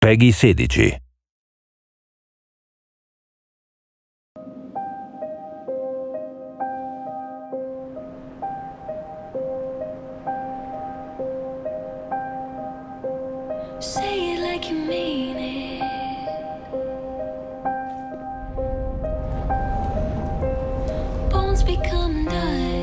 Peggy 16. Say it like you mean it. Bones become dust.